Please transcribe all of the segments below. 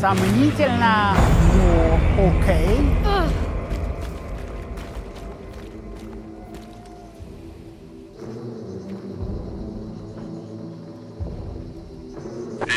сомнительно, но окей. Okay.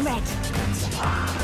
I'm ready.